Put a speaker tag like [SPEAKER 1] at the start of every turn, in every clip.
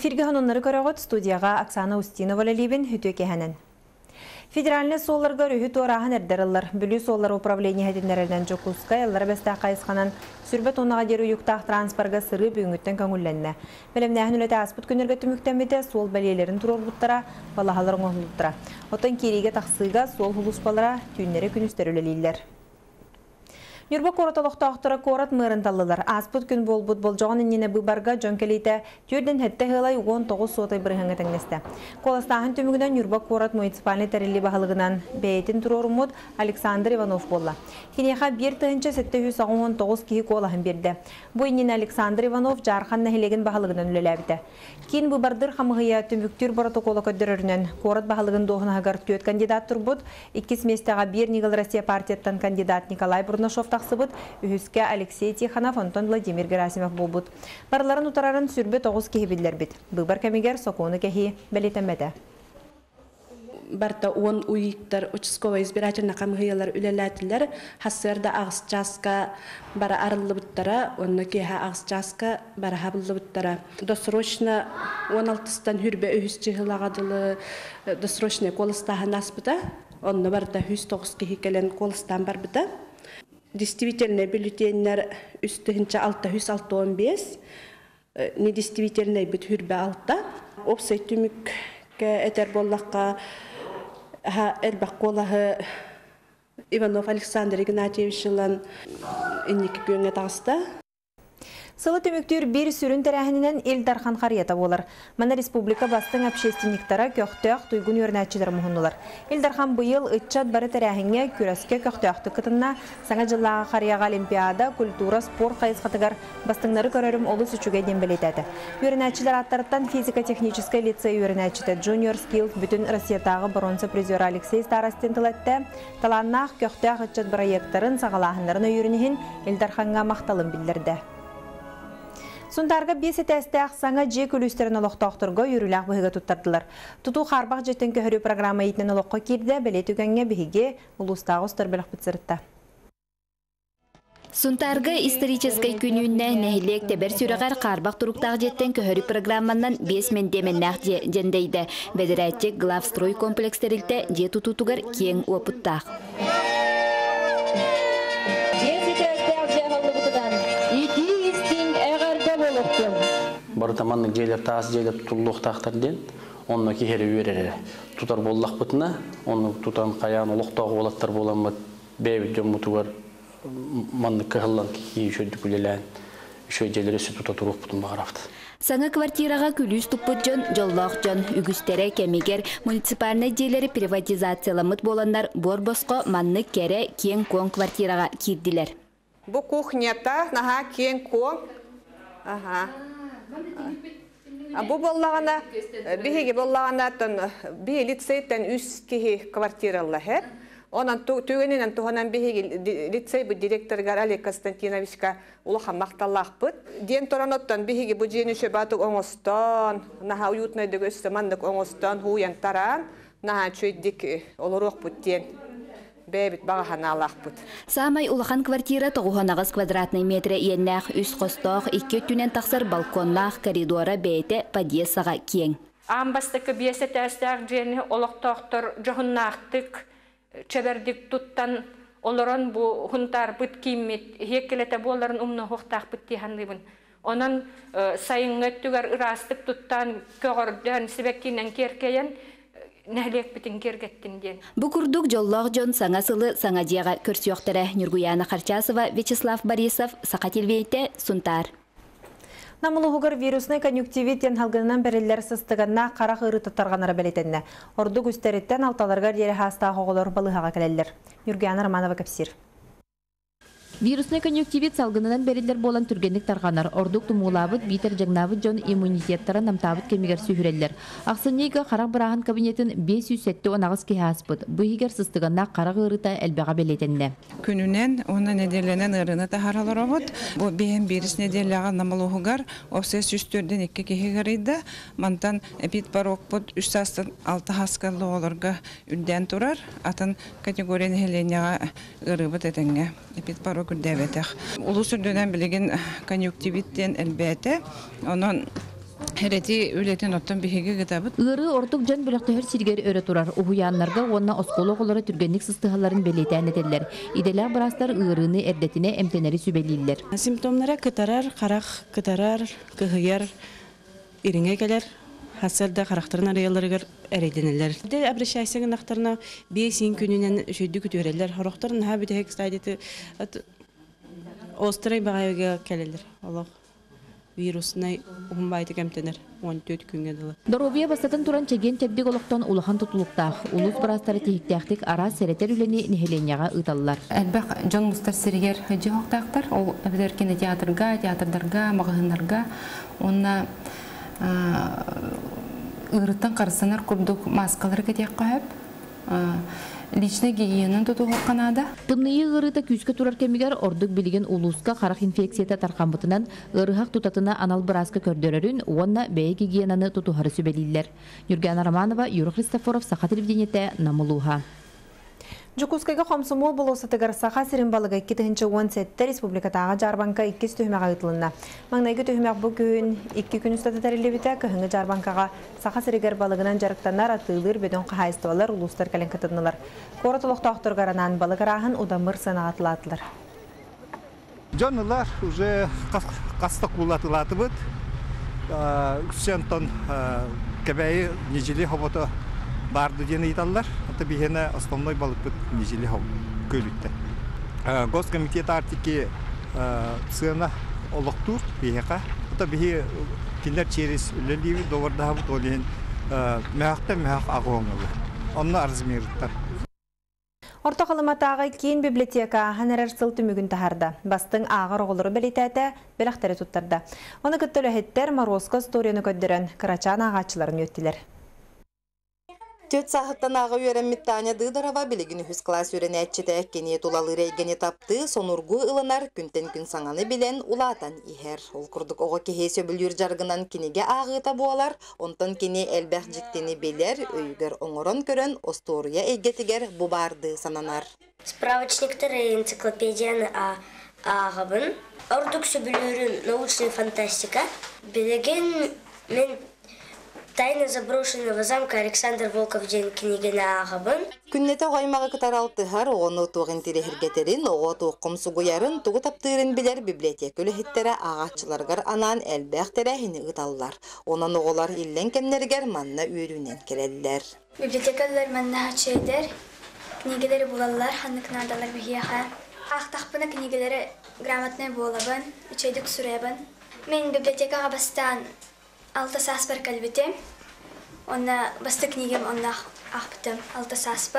[SPEAKER 1] Эфирге хононнары көрөгөт студияға Оксана Устинова ләлибін хүтө кехәнен. Федеральный солларга рүхі туарахан әрдерілер. Бүлі соллар управление хәдінлерінен жокуска яллар бәсті қайысқанан сүрбет онаға дері юқтақ транспарға сыры бүгінгіттен көңілленне. Білімнәхін үлеті аспыт күнерге түміктәмеде сол бәлелерін тұрор бұттара, балахаларын оңылыттыра. Отын кереге тақсыға сол хұлыспалара түйінлері күністер Юрба кораталықтақтыра корат мырынталылар. Аспыт күн болбут болжоғын иннене бұбарға жонкелейті түрден хетті хылай 19 сотай біріңі тәңнесті. Коластағын түмігінен Юрба корат муниципальный тәрелі бағылығынан бәйтін Александр Иванов болла. Кенеха бір тұхынча 719 кейі колағын берді. Бұл иннен Александр Иванов жархан нәхелеген бағылығынан үлеләбіті. Кин бұбардыр қамығыя түміктір протоколы көддірірінен корат бағылығын доғын ағар кандидат тұрбуд, 2 местаға бір Нигал Россия партияттан кандидат Николай Бурнашов тақсыбыт, үхіске Алексей Тиханов, Антон Владимир Герасимов болбут. Барларын утарарын сүрбе тоғыз кехи білдер бит. Бұбар кәмегер соқуыны кехи бәлетемеді.
[SPEAKER 2] барта он уйыктар участковый избирательный камыялар үлеләтиләр хассерда агыс часка бара арылы буттара онны кеха агыс часка бара хабылы буттара досрочно 16 хүрбе үһүс чыгылагадылы досрочно колыстаһын аспыта онны барта 109 кеһи келен колыстан барбыта действительно бюллетеннер үстүһүнче алта хүс алты он бес недействительный бит хүрбе алта опсай түмүкке этер боллакка ха элбак колаһы Иванов Александр Игнатьевич жылан инник күйеңе тағыста.
[SPEAKER 1] Сылы түміктер бір сүрін тәрәхінінен Элдархан қарията болар. Мана республика бастың общественниктара көқтөк туйгун өрнәтчілер мұхынылар. Элдархан бұйыл үтчат бары тәрәхінге күрәске көқтөкті кытынна саңа жыллаға қарияға олимпиада, культура, спорт қайысқатығар бастыңнары көрерім олы сүчуге дембелетеді. Өрнәтчілер аттарыттан физико-технический лицей өрнәтчіті Junior Skills бүтін Россиятағы бронза призері Алексей Старостин тылатты. Таланнақ көқтөк үтчат проекттарын сағалағынларын өйірінігін Элдарханға мақталын білдірді. Сундарға бесі тәстәқ саңа же көлістерін олықтақтырға үйріләқ бұхыға тұттардылар. Тұту қарбақ жеттен көхірі программа етінен олыққа керді, бәле түгенге біхіге ұлыстағы ұстар білік бұтсырытта.
[SPEAKER 3] Сунтарга исторической күнүнне нәһилек тебер сүрәгәр карбак туруктаг жеттен көһөрү программанан 5 мен деменнәк же жендейде. Бедерәтче главстрой комплекстерилте же тутутугар кең опуттак.
[SPEAKER 4] Бары таманның жейлер таас жейлер тұллық тақтар ден, онны кехері үйерері тутар боллақ бұтына, оны тутан қаян олықтағы олаттар боламы бәйбі жөн мұтуғар манны кығылан ки үшөйді күлелән, үшөй жейлері сүй тута тұруқ бұтын бағарафты.
[SPEAKER 3] Саңа квартираға күлүс туппут жон, жоллақ жон, үгістере кемегер муниципальный жейлері приватизацияламыт боландар борбосқо манны кере кен кон квартираға кирдилер.
[SPEAKER 5] Бу кухнята, наха кен кон. Ага. Бу боллагана биһиги боллагана тон би лицейтен үс кихи квартиралла хеп. Онан түгененен туханан биһиги лицей бу директоргар Олег Константиновичка улаха макталлахпыт. Ден тораноттан биһиги бу жени шөбатык оңостон, наха уютный дөгөс мандык оңостон хуян таран, наха чөйдик олорок буттен бәбит бағахан алақпыт.
[SPEAKER 3] Самай улахан квартира тоғуғанағыз квадратный метре иеннәқ үс қостоқ, икі түнен тақсыр балконнақ коридора бәйті подъессаға кең.
[SPEAKER 6] Амбастықы бесе тәстәқ жені олықтақтыр жоғыннақтық, чәбердік тұттан олырын бұ хунтар бұт кеймет, хеккелеті боларын ұмны хоқтақ бұт дейханлыбын. Онан сайын өттігер ұрастық тұттан көгірден сібеккенен керкейен, нәлек бітін кергеттін ден.
[SPEAKER 3] Бұкурдук жоллоқ жон саңа сылы саңа жияға көрсіоқтары Нюргуяна Харчасова, Вячеслав Борисов, Сақатилвейте, Сунтар.
[SPEAKER 1] Намылығығыр вирусный конъюнктивит халғынан бәрелер сыстығына қарақ ұры тұттарғанары бәлетенне. Орды күстеріттен алталарға дері хаста қоғылыр балығаға кәлелер. Нюргуяна Романова Капсир.
[SPEAKER 7] Вирусный конъюнктивит салгынынан берилер болан түргенлік тарғанар. Ордук тумулабыт, битер жагнабыт жон иммунитеттары намтабыт кемигер сүйірелер. Ақсыннейгі қарақ бұрағын кабинетін 507 онағыз кехаспыт. Бұйгер сыстығына қарақ ұрыта әлбеға белетенне.
[SPEAKER 8] Күнінен, оны неделенен ұрыны тахаралар обыт. Бұл бейін беріс неделяға намалуғығар, осы сүстөрден екі кехегерейді. Мантан бит барок бұд үш састын алты хаскалы оларға үлден тұрар. Атын категорияны хеленяға ұрыбыт етенге. Бит барок үрдәбетех. Улус үрдөнен билеген конъюнктивиттен әлбәте, онон Херети үлетен оттан биһиге гытабыт.
[SPEAKER 7] Ыры ордук жан бүлөктөһөр сиргер өрө турар. Ухуяннарга онна осколо олора түргенник сыстыһаларын белетен этеллер. Иделя брастар ырыны эрдетине эмтенери сүбелиллер.
[SPEAKER 2] Симптомнары кытарар, қарақ кытарар, кыһыяр, ириңе келер, хасарда характарын арыяларыгар әрейденелер. Де обращайсың нақтарына бейсин күнінен үшөйді күтөрелер. Хорохтарын ха бите хек стадиты острый бағайыға келелер. Олық вирусный ухумбайты кемтенер. 14 күнге дылы.
[SPEAKER 7] Доробия бастатын туран чеген тердик олоқтон улахан тутулуктаах. Улус брастары тихиктяхтик ара серетер үлени нехеленяға ыталлар.
[SPEAKER 9] Әлбәк Джон Мустар Сиригер хыджы хоқтақтар. Ол әбедер кинотеатрга, театрдарга, магазиндарга. Онна ырыттан қарсанар күрдік маскалар кетек қойып. Личный гигиенаны туту хоққанада.
[SPEAKER 7] Тымнıyı ырыта күскө турар кемигер ордук билген улуска қарақ инфекцията тарқамбытынан ырыхақ тутатына анал браска көрдөрөрүн уонна бәйе гигиенаны тутухары сүбелиллер. Юргена Романова, Юрий Христофоров, Саха телевидениете, Намылуха.
[SPEAKER 1] Жукускайга хомсумол болосы тыгарсаха сирин балыга 2-10 сетте республикатағы жарбанка 2 түхімеға ұтылына. Маңнайғы түхімеқ бұл күн 2 күн үстаты тәрелебіті күхіңі жарбанкаға саха сиригер балығынан жарықтанар атылыр бөден қағайыстылар ұлыстар кәлін кытынылар. Қоры тұлықта ақтырғаранан балык арағын удамыр санағатылатылар.
[SPEAKER 10] Жонылар уже қастық улатылаты бұд. Үсен тон кәбәйі нежелі хоботы барды дені италлар. Ата бихене основной балык бұд нежелі хоб көлікті. Госкомитет артики сына олықтур бихеқа. Ата бихе киндер через үлелеви доварда бұд олен мәхті мәх ағуыңылы. Онны арзмиріттар.
[SPEAKER 1] Орта қалыматағы кейін библиотека ханарар сыл түмігін тахарда. Бастың ағыр оғылыры білетәті біліқтері тұттарды. Оны күттілі хеттер Морозко сторияны көддірін Карачан ағачыларын өттілер.
[SPEAKER 11] Төт сағыттан аға үйерен Таня дыдарава білігін үхіс класс үйрен әтчеті әккене тулалы рейгені тапты, сонургу ылынар күнтен күн саңаны білен улатан ихер. Ол күрдік оға кеге сөбілер жаргынан кенеге ағыта буалар, онтан кене әлбәқ жіктені белер, өйгер оңырын көрін, остория егетігер бубарды сананар.
[SPEAKER 12] Справочниктары энциклопедияны ағыбын, ордук сөбілерін научный фантастика, білеген мен Тайна заброшенного замка Александр Волков ден книгені ағыбын.
[SPEAKER 11] Күннете оймағы кытар алтыхар оғыны туғын тирехіргетерін, оғы туққым сугуярын, туғы таптырын білер библиотек өліхеттері ағатчыларғар анан әлбәқ тәрәхіні ұталылар. Онан оғылар иллен кемнергер манна үйрінен керелілер.
[SPEAKER 12] Библиотекалар манна хачайдар, книгелері болалар, ханныкнардалар бігияға. Ақтақпына книгелері грамотный болабын, үчейдік сүребін. Мен библиотекаға бастан алты сас кәлбетем. Онна басты книгем онна ақпытым алты сас.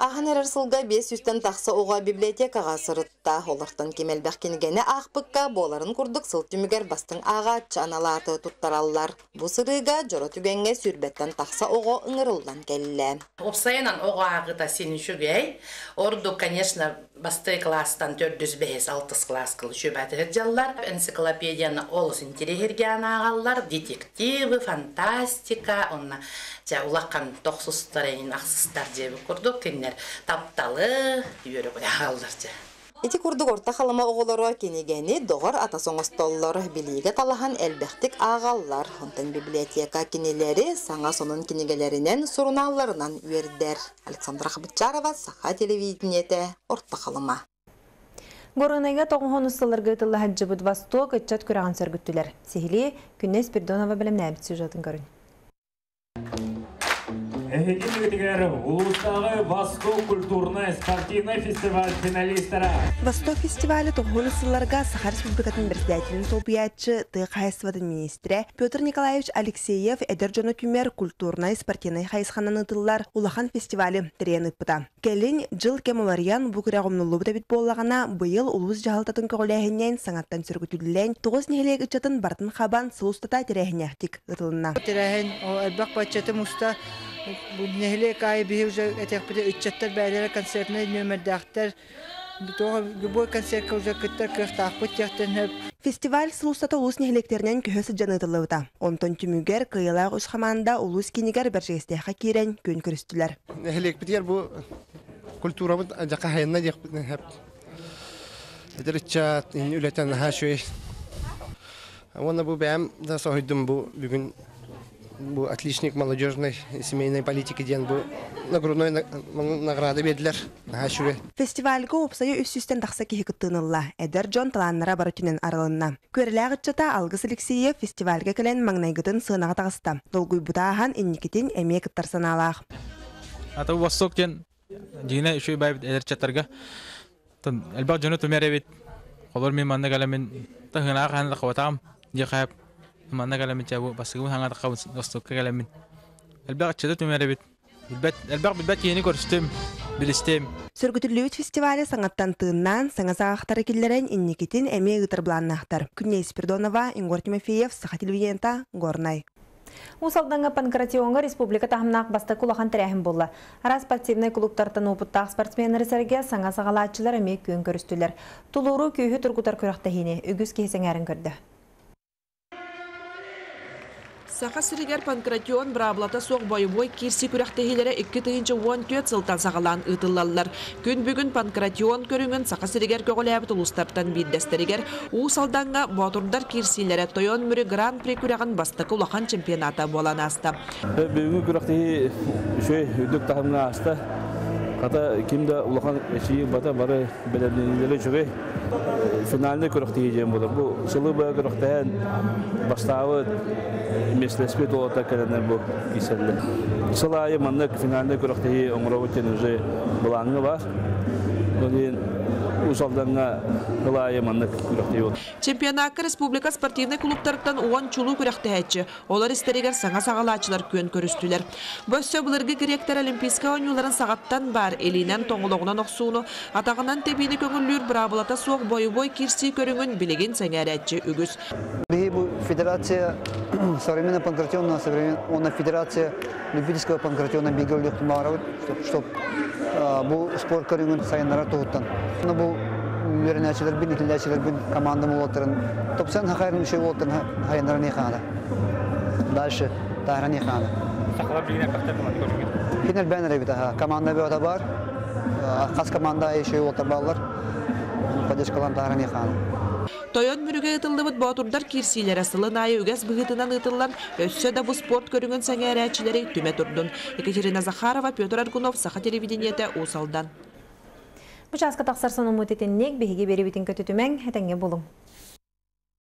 [SPEAKER 11] Ахан әрір сылға бес үстен тақсы оға библиотекаға сырытта. Олартан кемелбәқ кенігені ақпыққа боларын күрдік сыл түмігер бастың аға чаналаты тұттараллар. Бұ сырыға жора түгенге сүрбеттен тақса оға ыңырылдан келілі.
[SPEAKER 13] Опсайынан оға ағыта сені шүгей. Орду, конечно, басты класстан 405-6 класс кыл жаллар. Энциклопедияны олыс интерегерген ағалар, детективы, фантастика, онна жа улаққан тоқсустарын ақсыстар жебі күрдік, кеннер тапталы, үйері ағалар жа.
[SPEAKER 11] Ити курдук орта халыма оголоро кенегени доғар атасоңостоллор билиге талахан элбехтик агаллар. Онтан библиотека кинелери саңа сонун кинегелеринен суруналларынан үйердер. Александра Хабычарова, Саха телевидениете, орта халыма.
[SPEAKER 1] Горонайга тоғын ұсталарға ұтылы хаджыбыд Восток үтчат көраған сөргіттілер. Сехили Күнес Бердонова білімні әбіт сюжетін көрін.
[SPEAKER 14] Улустағы Восток культурный спортивный фестиваль финалистері.
[SPEAKER 15] Восток фестивалі тоғын ұсыларға Сахар Республикатын председателін толпиятчы Ты Хайсвадын министрі Петр Николаевич Алексеев әдір жоны күмер культурный спортивный хайсханан ұтылар улахан фестивалі тірен. Келін жыл кемолариян бұкыря ғомнулы бұта бит болағана бұйыл ұлыс жағылтатын көғіләхінен саңаттан сүргітілілен тоғыз нехелек үтчатын бартын хабан сылустата тірәхінәқтік ұтылына.
[SPEAKER 16] Тірәхін, әлбәқ мұста Bu nehle kay bir bir üççetler bəylər konsertine nömerdəxtər. Bu konser kıza kıtlar kıxtaq bu texten hep
[SPEAKER 15] Фестиваль сылустата улус нехелектерінен көһөсі жанытылыбыта. Онтон кыйылаах үс хаманда улус кинигер бержестеха кирен көн көрүстүлөр.
[SPEAKER 17] Нехелек битер бу культурамыз жака хайна дек. Эдерчат ин үлетен шөй Оны бәм да сойдым бу бүгін бу отличник молодежной семейной политики ден бу нагрудной на- награда бердилер. Ашуре.
[SPEAKER 15] Фестивальга опсайы үс-үстен тақса кихи кыттынылла. Эдер Джон таланнара бары түнен арылынна. Көреләғытчата Алгыс Алексеев фестивальга кілен маңнайгытын сынаға тағыста. Долгуй бұтаахан инникетин әме кыттар саналақ.
[SPEAKER 18] Ата восток тен дина үшөй байбит эдер чаттарга. Элбак жону тумеребит. Колор мен манна галамен тахына ханла восток галамен. Элбак чада тумеребит. Билбет элбак билбет йени көрстüm. Билистем.
[SPEAKER 15] Сөргүтүллүбүт фестивалі саңаттан тыыннан саңа сағақтары келлерен инникетин әме ытыр бланнахтар. Күнне Спирдонова, Ингор Тимофеев, Саха телевидениета, Горнай.
[SPEAKER 1] Усалданга панкратионга республика тахымнақ баста кулахан тірәхім болла. Ара спортивный клубтартан опыттақ спортсменер сәрге саңа сағалатчылар әме көн көрістілер. Тулуру күйі тұргутар көріқтахине, үгіз кейсен әрін көрді.
[SPEAKER 19] Сақа сиригер панкратион браблата соқ бойбой кирси күрәқтехилері 2 тыйынчы 14 сылтан сағалан ытыллалар. Күн бүгін панкратион көріңін сақа сиригер көгіләбіт ұлыстартан биддестерігер у салданға ботурдар кирсилері тойон мүрі гран-при күрәғын бастықы улахан чемпионата болан аста.
[SPEAKER 20] Бүгінгі күрәқтегі шөй. Қата кимда улахан эшии бата бары белемнелері жүге финальный күрәқтегі жем болар. Бұл сылы бая күрәқтен бастауы меслеспе толата кәләнер бұл киселді. Сылайы маннык финальный күрәқтегі оңыровы уже бұлаңы бар. Онын
[SPEAKER 19] Чемпионатка республика спортивный клубтарыттан уон чулу күрәқтәһәтчі. Олар истеригер саңа сағалачылар көн көрістілер. Бөссө бұлырғы керектер олимпийска ойнуларын сағаттан бар элинен тоңылоғынан оқсуыны, атағынан тебейні көңіллер брабылата соқ бойы-бой кирси көріңін білеген сәңәрәтчі үгіз.
[SPEAKER 21] Биги бу федерация современного панкратиона, современная федерация любительского панкратиона бигел лехтумаров, чтоб бу спорт көрүнгүн сайыннара туһуттан. Мына бу үйренәчелер бин, икилдәчелер бин команда молоттарын. Топсан хакайрын шөй болттан хайыннара не хана. Дальше тахра не хана.
[SPEAKER 18] Сақалар билгенә кахта команда
[SPEAKER 21] Финал бәнер бит аха. Команда бит бар. Кас команда шөй болттар баллар. Поддержкалан тахра не хана.
[SPEAKER 19] Тойон мүріге ытылдыбыт ботурдар кирсилері сылын айы үгәс бұғытынан ытыллан өссө да бұ спорт көріңін сәңәрәчілері түме тұрдын. Екатерина Захарова, Петр Аргунов, Саха телевидениеті Усалдан.
[SPEAKER 1] Бұчасқа тақсарсан ұмыт етеннек бейге бері бітін көті түмәң әтәңге болың.